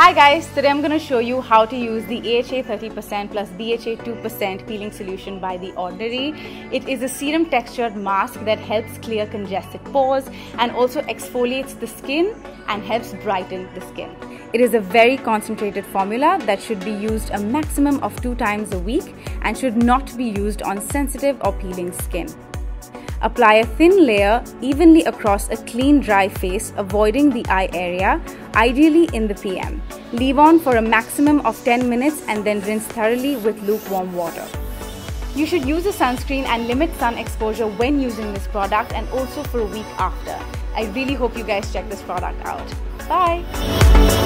Hi guys, today I'm going to show you how to use the AHA 30% plus BHA 2% peeling solution by The Ordinary. It is a serum textured mask that helps clear congested pores and also exfoliates the skin and helps brighten the skin. It is a very concentrated formula that should be used a maximum of two times a week and should not be used on sensitive or peeling skin. Apply a thin layer evenly across a clean dry face, avoiding the eye area, ideally in the PM. Leave on for a maximum of 10 minutes and then rinse thoroughly with lukewarm water. You should use a sunscreen and limit sun exposure when using this product and also for a week after. I really hope you guys check this product out. Bye!